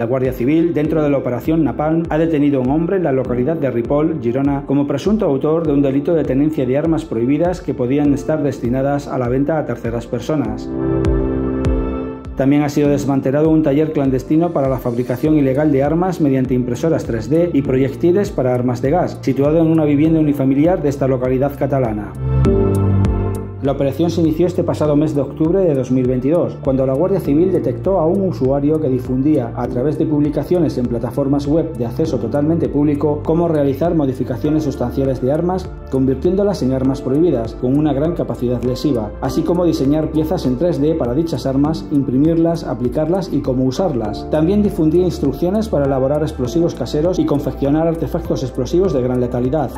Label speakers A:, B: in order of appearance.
A: La Guardia Civil, dentro de la operación Napalm, ha detenido a un hombre en la localidad de Ripoll, Girona, como presunto autor de un delito de tenencia de armas prohibidas que podían estar destinadas a la venta a terceras personas. También ha sido desmantelado un taller clandestino para la fabricación ilegal de armas mediante impresoras 3D y proyectiles para armas de gas, situado en una vivienda unifamiliar de esta localidad catalana. La operación se inició este pasado mes de octubre de 2022, cuando la Guardia Civil detectó a un usuario que difundía a través de publicaciones en plataformas web de acceso totalmente público cómo realizar modificaciones sustanciales de armas, convirtiéndolas en armas prohibidas, con una gran capacidad lesiva, así como diseñar piezas en 3D para dichas armas, imprimirlas, aplicarlas y cómo usarlas. También difundía instrucciones para elaborar explosivos caseros y confeccionar artefactos explosivos de gran letalidad.